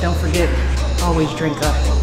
don't forget, always drink up.